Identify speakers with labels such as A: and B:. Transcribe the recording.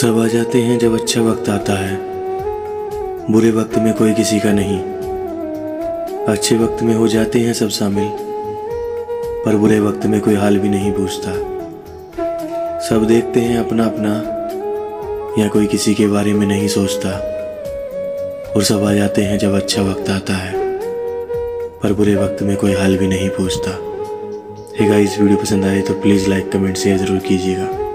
A: सब आ जाते हैं जब अच्छा वक्त आता है। बुरे वक्त में कोई किसी का नहीं। अच्छे वक्त में हो जाते हैं सब शामिल, पर बुरे वक्त में कोई हाल भी नहीं पूछता। सब देखते हैं अपना अपना, या कोई किसी के बारे में नहीं सोचता, और सब आ जाते हैं जब अच्छा वक्त आता है, पर बुरे वक्त में कोई हाल भी नहीं पूछता। है गाइस वीडियो पसंद आए तो प्लीज़ लाइक कमेंट शेयर ज़रूर कीजिएगा।